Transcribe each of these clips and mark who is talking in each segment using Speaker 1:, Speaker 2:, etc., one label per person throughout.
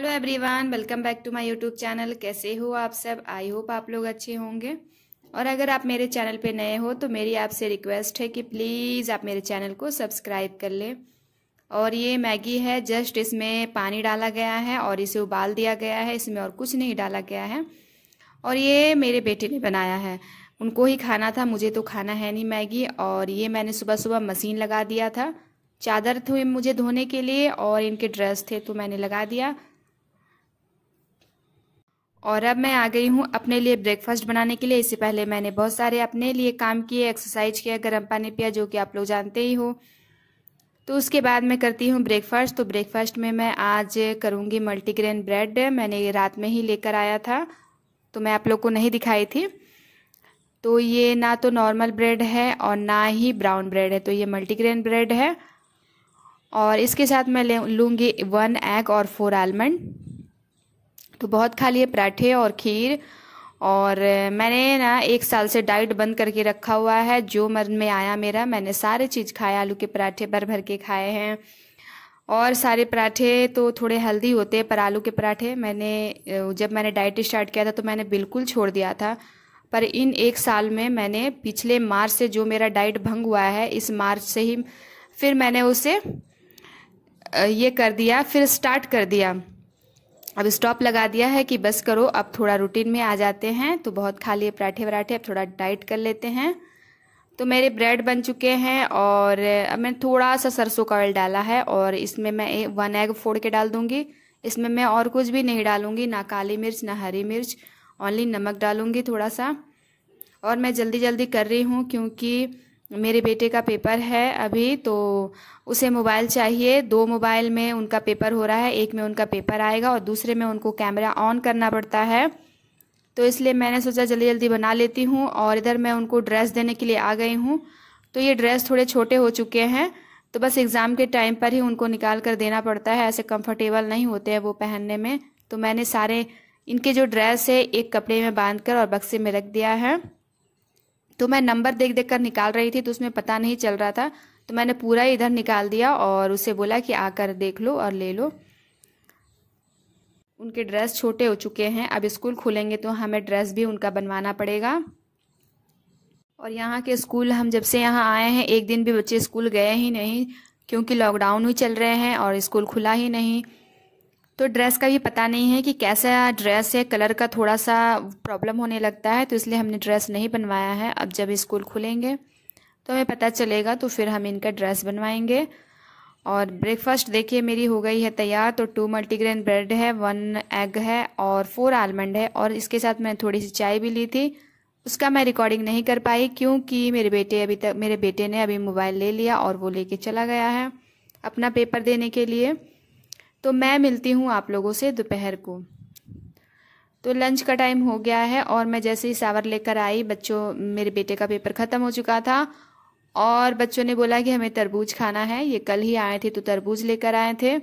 Speaker 1: Hello everyone, welcome back to my YouTube channel. कैसे हो आप सब? आई होप आप लोग अच्छे होंगे। और अगर आप मेरे चैनल पे नए हो तो मेरी आपसे रिक्वेस्ट है कि प्लीज़ आप मेरे चैनल को सब्सक्राइब कर लें। और ये मैगी है, जस्ट इसमें पानी डाला गया है और इसे उबाल दिया गया है। इसमें और कुछ नहीं डाला गया है। और ये मेरे बेटे ने बनाया है। उनको ही खाना था, मुझे तो खाना है नहीं मैगी। और ये मैंने सुबह सुबह मशीन लगा दिया था। चादर थी मुझे धोने के लिए और इनके ड्रेस थे तो मैंने लगा दिया। और अब मैं आ गई हूँ अपने लिए ब्रेकफास्ट बनाने के लिए। इससे पहले मैंने बहुत सारे अपने लिए काम किए एक्सरसाइज किया, गर्म पानी पिया, जो कि आप लोग जानते ही हो। तो उसके बाद मैं करती हूँ ब्रेकफास्ट तो ब्रेकफास्ट में मैं आज करूँगी मल्टीग्रेन ब्रेड मैंने रात में ही लेकर आया था तो मैं आप लोग को नहीं दिखाई थी। तो ये ना तो नॉर्मल ब्रेड है और ना ही ब्राउन ब्रेड है। तो ये मल्टीग्रेन ब्रेड है। और इसके साथ मैं लूँगी वन एग और फोर आलमंड तो बहुत खा लिए पराठे और खीर। और मैंने ना एक साल से डाइट बंद करके रखा हुआ है। जो मन में आया मेरा, मैंने सारे चीज़ खाए, आलू के पराठे भर भर के खाए हैं। और सारे पराठे तो थोड़े हेल्दी होते हैं, पर आलू के पराठे मैंने जब मैंने डाइट स्टार्ट किया था तो मैंने बिल्कुल छोड़ दिया था। पर इन एक साल में मैंने पिछले मार्च से जो मेरा डाइट भंग हुआ है, इस मार्च से ही फिर मैंने उसे ये कर दिया, फिर स्टार्ट कर दिया। अब स्टॉप लगा दिया है कि बस करो, अब थोड़ा रूटीन में आ जाते हैं तो बहुत खा लिए पराठे वराठे, अब थोड़ा डाइट कर लेते हैं। तो मेरे ब्रेड बन चुके हैं और अब मैंने थोड़ा सा सरसों का ऑयल डाला है और इसमें मैं वन एग फोड़ के डाल दूँगी। इसमें मैं और कुछ भी नहीं डालूँगी, ना काली मिर्च, ना हरी मिर्च ओनली नमक डालूँगी थोड़ा सा। और मैं जल्दी जल्दी कर रही हूँ क्योंकि मेरे बेटे का पेपर है अभी तो उसे मोबाइल चाहिए। दो मोबाइल में उनका पेपर हो रहा है, एक में उनका पेपर आएगा और दूसरे में उनको कैमरा ऑन करना पड़ता है। तो इसलिए मैंने सोचा जल्दी जल्दी बना लेती हूँ और इधर मैं उनको ड्रेस देने के लिए आ गई हूँ। तो ये ड्रेस थोड़े छोटे हो चुके हैं तो बस एग्ज़ाम के टाइम पर ही उनको निकाल कर देना पड़ता है। ऐसे कंफर्टेबल नहीं होते हैं वो पहनने में। तो मैंने सारे, इनके जो ड्रेस है, एक कपड़े में बाँध कर और बक्से में रख दिया है। तो मैं नंबर देख देख कर निकाल रही थी तो उसमें पता नहीं चल रहा था। तो मैंने पूरा इधर निकाल दिया और उसे बोला कि आकर देख लो और ले लो। उनके ड्रेस छोटे हो चुके हैं। अब स्कूल खुलेंगे तो हमें ड्रेस भी उनका बनवाना पड़ेगा। और यहाँ के स्कूल, हम जब से यहाँ आए हैं, एक दिन भी बच्चे स्कूल गए ही नहीं, क्योंकि लॉकडाउन ही चल रहे हैं और स्कूल खुला ही नहीं। तो ड्रेस का भी पता नहीं है कि कैसा ड्रेस है कलर का थोड़ा सा प्रॉब्लम होने लगता है तो इसलिए हमने ड्रेस नहीं बनवाया है। अब जब स्कूल खुलेंगे तो हमें पता चलेगा तो फिर हम इनका ड्रेस बनवाएँगे। और ब्रेकफास्ट देखिए, मेरी हो गई है तैयार तो टू मल्टीग्रेन ब्रेड है वन एग है और फोर आलमंड है। और इसके साथ मैं थोड़ी सी चाय भी ली थी। उसका मैं रिकॉर्डिंग नहीं कर पाई, क्योंकि मेरे बेटे अभी तक, मेरे बेटे ने अभी मोबाइल ले लिया और वो लेके चला गया है अपना पेपर देने के लिए। तो मैं मिलती हूँ आप लोगों से दोपहर को। तो लंच का टाइम हो गया है और मैं जैसे ही सावर लेकर आई, बच्चों, मेरे बेटे का पेपर ख़त्म हो चुका था और बच्चों ने बोला कि हमें तरबूज खाना है, ये कल ही आए थे तो तरबूज लेकर आए थे।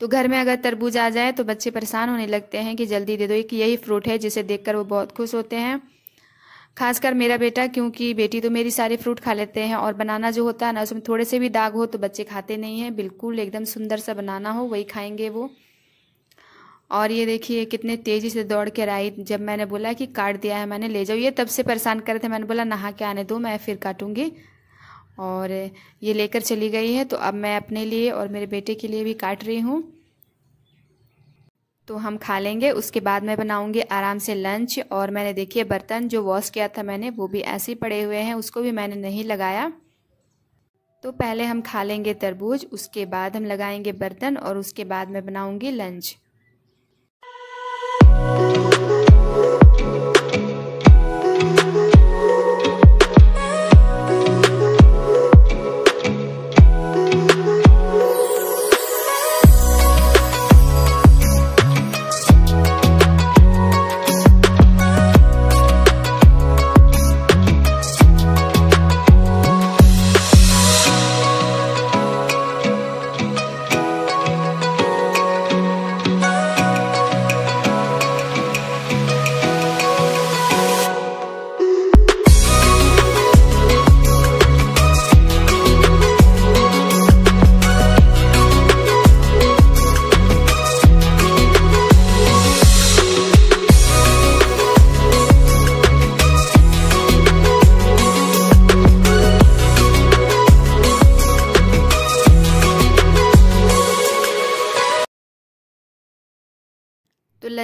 Speaker 1: तो घर में अगर तरबूज आ जाए तो बच्चे परेशान होने लगते हैं कि जल्दी दे दो, एक यही फ्रूट है जिसे देखकर वो बहुत खुश होते हैं। खासकर मेरा बेटा, क्योंकि बेटी तो मेरी सारे फ्रूट खा लेते हैं और बनाना जो होता है ना, उसमें थोड़े से भी दाग हो तो बच्चे खाते नहीं हैं। बिल्कुल एकदम सुंदर सा बनाना हो, वही खाएँगे वो। और ये देखिए कितने तेज़ी से दौड़ कर आई। जब मैंने बोला कि काट दिया है मैंने, ले जाओ। ये तब से परेशान कर रहे थे। मैंने बोला, नहा के आने दो, मैं फिर काटूँगी। और ये लेकर चली गई है। तो अब मैं अपने लिए और मेरे बेटे के लिए भी काट रही हूँ। तो हम खा लेंगे, उसके बाद मैं बनाऊँगी आराम से लंच और मैंने देखिए बर्तन जो वॉश किया था मैंने, वो भी ऐसे ही पड़े हुए हैं, उसको भी मैंने नहीं लगाया। तो पहले हम खा लेंगे तरबूज, उसके बाद हम लगाएँगे बर्तन और उसके बाद मैं बनाऊँगी लंच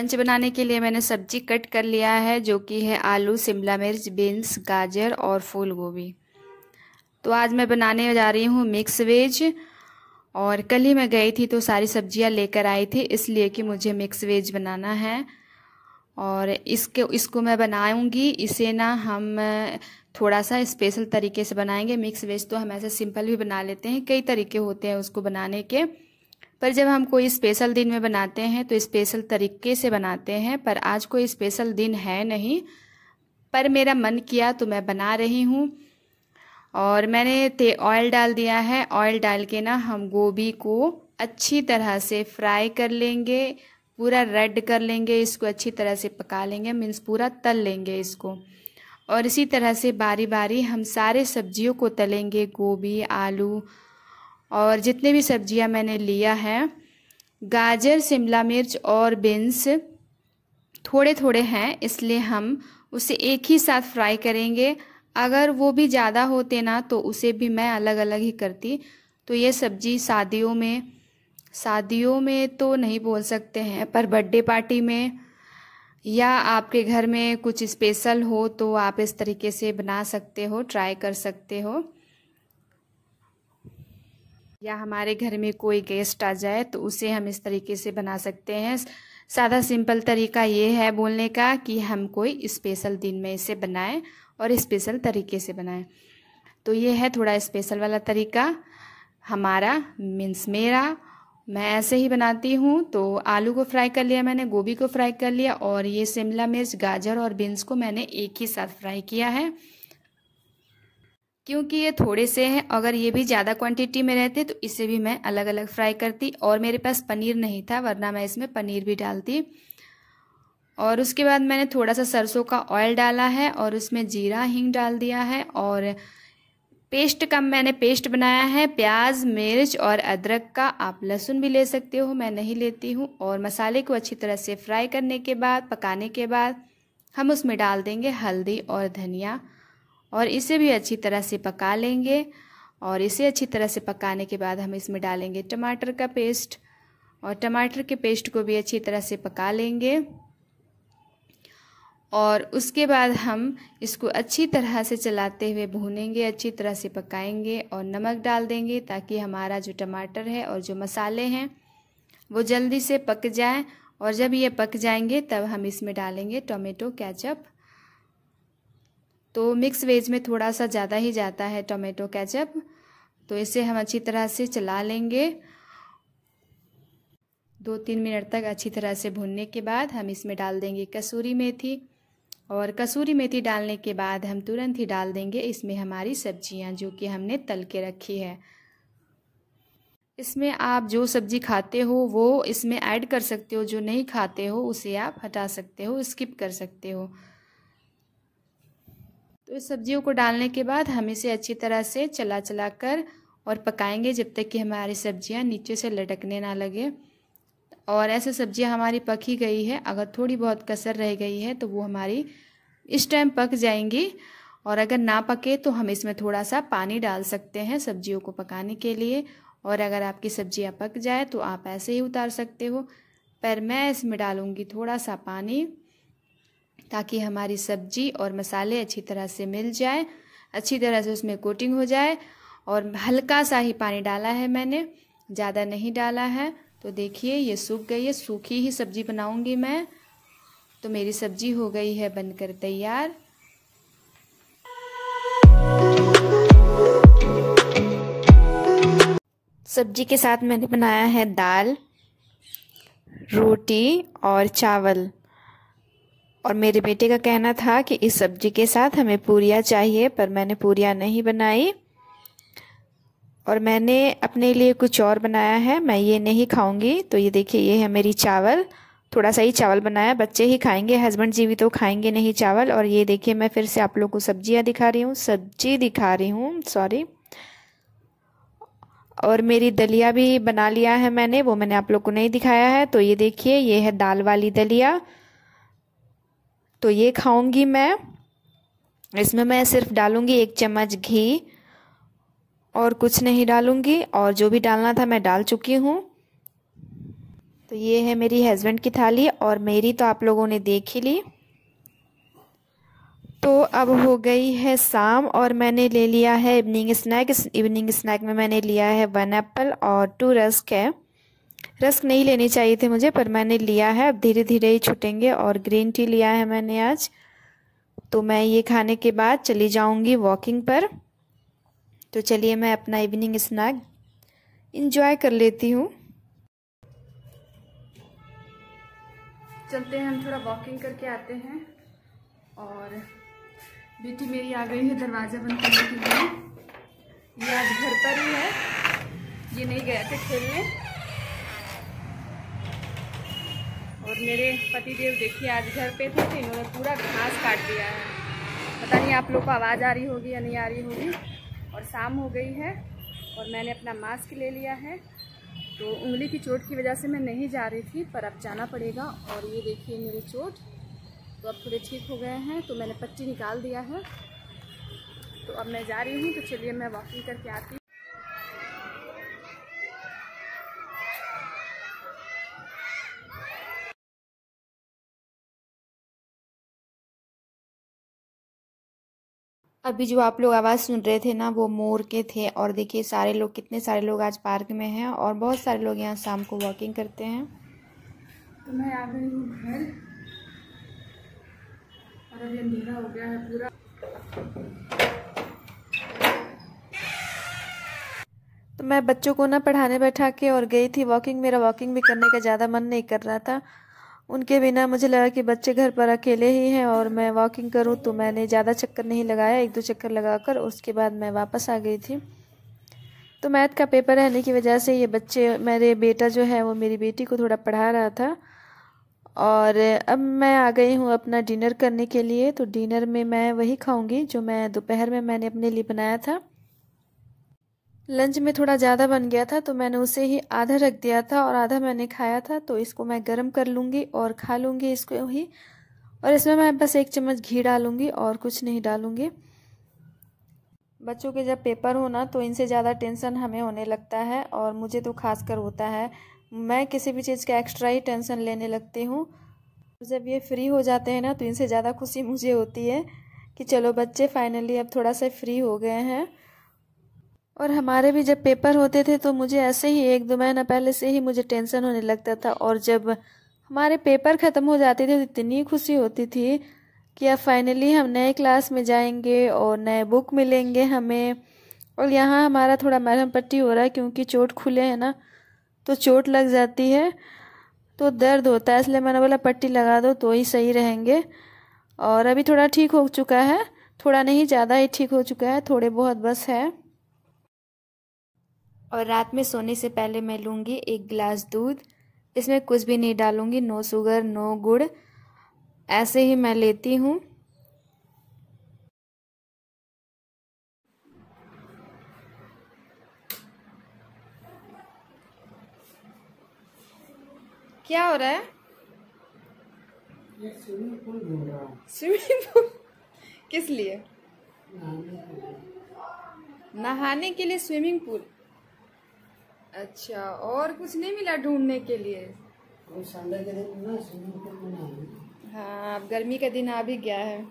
Speaker 1: लंच बनाने के लिए मैंने सब्ज़ी कट कर लिया है, जो कि है आलू, शिमला मिर्च, बीन्स, गाजर और फूल गोभी तो आज मैं बनाने जा रही हूँ मिक्स वेज, और कल ही मैं गई थी तो सारी सब्ज़ियाँ लेकर आई थी, इसलिए कि मुझे मिक्स वेज बनाना है। और इसके, इसको मैं बनाऊँगी, इसे ना हम थोड़ा सा स्पेशल तरीके से बनाएँगे। मिक्स वेज तो हम ऐसे सिंपल भी बना लेते हैं, कई तरीके होते हैं उसको बनाने के। पर जब हम कोई स्पेशल दिन में बनाते हैं तो स्पेशल तरीके से बनाते हैं, पर आज कोई स्पेशल दिन है नहीं। पर मेरा मन किया तो मैं बना रही हूँ। और मैंने ते ऑयल डाल दिया है। ऑयल डाल के ना हम गोभी को अच्छी तरह से फ्राई कर लेंगे, पूरा रेड कर लेंगे, इसको अच्छी तरह से पका लेंगे मीन्स पूरा तल लेंगे इसको। और इसी तरह से बारी बारी हम सारे सब्जियों को तलेंगे, गोभी, आलू और जितने भी सब्ज़ियाँ मैंने लिया है, गाजर, शिमला मिर्च और बीन्स थोड़े थोड़े हैं, इसलिए हम उसे एक ही साथ फ्राई करेंगे। अगर वो भी ज़्यादा होते ना तो उसे भी मैं अलग अलग ही करती। तो ये सब्ज़ी शादियों में शादियों में तो नहीं बोल सकते हैं, पर बर्थडे पार्टी में या आपके घर में कुछ स्पेशल हो तो आप इस तरीके से बना सकते हो ट्राई कर सकते हो। या हमारे घर में कोई गेस्ट आ जाए तो उसे हम इस तरीके से बना सकते हैं। सादा सिंपल तरीका ये है बोलने का कि हम कोई स्पेशल दिन में इसे बनाएँ और स्पेशल तरीके से बनाएँ। तो ये है थोड़ा स्पेशल वाला तरीका। हमारा मीन्स मेरा। मैं ऐसे ही बनाती हूँ तो आलू को फ्राई कर लिया मैंने, गोभी को फ्राई कर लिया और ये शिमला मिर्च, गाजर और बीन्स को मैंने एक ही साथ फ्राई किया है। क्योंकि ये थोड़े से हैं, अगर ये भी ज़्यादा क्वांटिटी में रहते तो इसे भी मैं अलग अलग फ्राई करती और मेरे पास पनीर नहीं था, वरना मैं इसमें पनीर भी डालती। और उसके बाद मैंने थोड़ा सा सरसों का ऑयल डाला है और उसमें जीरा, हींग डाल दिया है और पेस्ट का मैंने पेस्ट बनाया है, प्याज, मिर्च और अदरक का। आप लहसुन भी ले सकते हो, मैं नहीं लेती हूँ और मसाले को अच्छी तरह से फ्राई करने के बाद, पकाने के बाद हम उसमें डाल देंगे हल्दी और धनिया। और इसे भी अच्छी तरह से पका लेंगे और इसे अच्छी तरह से पकाने के बाद हम इसमें डालेंगे टमाटर का पेस्ट और टमाटर के पेस्ट को भी अच्छी तरह से पका लेंगे और उसके बाद हम इसको अच्छी तरह से चलाते हुए भूनेंगे, अच्छी तरह से पकाएँगे और नमक डाल देंगे ताकि हमारा जो टमाटर है और जो मसाले हैं वो जल्दी से पक जाए और जब ये पक जाएँगे तब हम इसमें डालेंगे टोमेटो केचप तो मिक्स वेज में थोड़ा सा ज़्यादा ही जाता है टोमेटो केचप तो इसे हम अच्छी तरह से चला लेंगे। दो तीन मिनट तक अच्छी तरह से भूनने के बाद हम इसमें डाल देंगे कसूरी मेथी। और कसूरी मेथी डालने के बाद हम तुरंत ही डाल देंगे इसमें हमारी सब्ज़ियाँ जो कि हमने तल के रखी है। इसमें आप जो सब्ज़ी खाते हो, वो इसमें ऐड कर सकते हो, जो नहीं खाते हो, उसे आप हटा सकते हो, स्किप कर सकते हो। तो इस सब्जियों को डालने के बाद हम इसे अच्छी तरह से चला चला कर और पकाएँगे जब तक कि हमारी सब्ज़ियाँ नीचे से लटकने ना लगे। और ऐसे सब्ज़ियाँ हमारी पक ही गई है। अगर थोड़ी बहुत कसर रह गई है तो वो हमारी इस टाइम पक जाएँगी। और अगर ना पके तो हम इसमें थोड़ा सा पानी डाल सकते हैं सब्जियों को पकाने के लिए। और अगर आपकी सब्ज़ियाँ पक जाए तो आप ऐसे ही उतार सकते हो। पर मैं इसमें डालूँगी थोड़ा सा पानी। ताकि हमारी सब्ज़ी और मसाले अच्छी तरह से मिल जाए, अच्छी तरह से उसमें कोटिंग हो जाए और हल्का सा ही पानी डाला है मैंने, ज़्यादा नहीं डाला है। तो देखिए, ये सूख गई है, सूखी ही सब्ज़ी बनाऊँगी मैं। तो मेरी सब्ज़ी हो गई है बनकर तैयार। सब्ज़ी के साथ मैंने बनाया है दाल, रोटी और चावल। और मेरे बेटे का कहना था कि इस सब्ज़ी के साथ हमें पूरियाँ चाहिए, पर मैंने पूरियाँ नहीं बनाई। और मैंने अपने लिए कुछ और बनाया है, मैं ये नहीं खाऊँगी। तो ये देखिए, ये है मेरी चावल। थोड़ा सा ही चावल बनाया, बच्चे ही खाएँगे हस्बैंड जी भी तो खाएँगे नहीं चावल। और ये देखिए, मैं फिर से आप लोग को सब्ज़ियाँ दिखा रही हूँ, सब्ज़ी दिखा रही हूँ सॉरी और मेरी दलिया भी बना लिया है मैंने, वो मैंने आप लोग को नहीं दिखाया है। तो ये देखिए, ये है दाल वाली दलिया। तो ये खाऊँगी मैं। इसमें मैं सिर्फ़ डालूँगी एक चम्मच घी और कुछ नहीं डालूँगी और जो भी डालना था मैं डाल चुकी हूँ। तो ये है मेरी हस्बैंड की थाली और मेरी तो आप लोगों ने देख ही ली। तो अब हो गई है शाम और मैंने ले लिया है इवनिंग स्नैक इवनिंग स्नैक में मैंने लिया है वन एप्पल और टू रस्क है। रस्क नहीं लेनी चाहिए थे मुझे, पर मैंने लिया है। अब धीरे धीरे ही छूटेंगे और ग्रीन टी लिया है मैंने आज। तो मैं ये खाने के बाद चली जाऊँगी वॉकिंग पर। तो चलिए मैं अपना इवनिंग स्नैक इंजॉय कर लेती हूँ। चलते हैं, हम थोड़ा वॉकिंग करके आते हैं। और बेटी मेरी आ गई है दरवाज़ा बंद करने के लिए। ये आज घर पर ही है। ये नहीं गए थे खेलने। और मेरे पति देव देखिए आज घर पे थे तो इन्होंने पूरा घास काट दिया है। पता नहीं आप लोग को आवाज़ आ रही होगी या नहीं आ रही होगी। और शाम हो गई है और मैंने अपना मास्क ले लिया है। तो उंगली की चोट की वजह से मैं नहीं जा रही थी, पर अब जाना पड़ेगा। और ये देखिए मेरी चोट। तो अब थोड़े ठीक हो गए हैं तो मैंने पट्टी निकाल दिया है। तो अब मैं जा रही हूँ तो चलिए मैं वॉकिंग करके आती अभी जो आप लोग आवाज़ सुन रहे थे ना वो मोर के थे और देखिए सारे लोग कितने सारे लोग आज पार्क में हैं और बहुत सारे लोग यहाँ शाम को वॉकिंग करते हैं। तो मैं आ गई हूँ घर। और अभी अंधेरा हो गया है पूरा। तो मैं बच्चों को ना पढ़ाने बैठा के और गई थी वॉकिंग मेरा वॉकिंग भी करने का ज़्यादा मन नहीं कर रहा था। उनके बिना मुझे लगा कि बच्चे घर पर अकेले ही हैं और मैं वॉकिंग करूँ तो मैंने ज़्यादा चक्कर नहीं लगाया, एक दो चक्कर लगाकर उसके बाद मैं वापस आ गई थी। तो मैथ का पेपर रहने की वजह से ये बच्चे, मेरे बेटा जो है वो मेरी बेटी को थोड़ा पढ़ा रहा था और अब मैं आ गई हूँ अपना डिनर करने के लिए। तो डिनर में मैं वही खाऊँगी जो मैं दोपहर में मैंने अपने लिए बनाया था। लंच में थोड़ा ज़्यादा बन गया था तो मैंने उसे ही आधा रख दिया था और आधा मैंने खाया था तो इसको मैं गर्म कर लूँगी और खा लूँगी इसको ही। और इसमें मैं बस एक चम्मच घी डालूँगी और कुछ नहीं डालूँगी। बच्चों के जब पेपर हो ना तो इनसे ज़्यादा टेंशन हमें होने लगता है और मुझे तो खास कर होता है। मैं किसी भी चीज़ का एक्स्ट्रा ही टेंशन लेने लगती हूँ। जब ये फ्री हो जाते हैं ना तो इनसे ज़्यादा खुशी मुझे होती है कि चलो बच्चे, फाइनली अब थोड़ा सा फ्री हो गए हैं। और हमारे भी जब पेपर होते थे तो मुझे ऐसे ही एक दो महीना पहले से ही मुझे टेंशन होने लगता था और जब हमारे पेपर ख़त्म हो जाते थे तो इतनी खुशी होती थी कि अब फाइनली हम नए क्लास में जाएँगे और नए बुक मिलेंगे हमें। और यहाँ हमारा थोड़ा मरहम पट्टी हो रहा है क्योंकि चोट खुले हैं ना तो चोट लग जाती है तो दर्द होता है, इसलिए मैंने बोला पट्टी लगा दो तो ही सही रहेंगे। और अभी थोड़ा ठीक हो चुका है, थोड़ा नहीं, ज़्यादा ही ठीक हो चुका है, थोड़े बहुत बस है। और रात में सोने से पहले मैं लूँगी एक गिलास दूध। इसमें कुछ भी नहीं डालूँगी नो शुगर नो गुड़। ऐसे ही मैं लेती हूँ। क्या हो रहा है? Swimming pool swimming pool? किस लिए। नहाने के लिए स्विमिंग पूल? अच्छा और कुछ नहीं मिला ढूँढने के लिए? हाँ अब गर्मी का दिन आ भी गया है।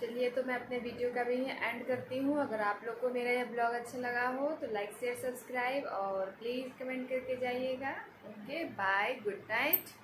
Speaker 1: चलिए तो मैं अपने वीडियो का भी एंड करती हूँ। अगर आप लोग को मेरा यह ब्लॉग अच्छा लगा हो तो लाइक शेयर सब्सक्राइब और प्लीज़ कमेंट करके जाइएगा। Okay bye good night.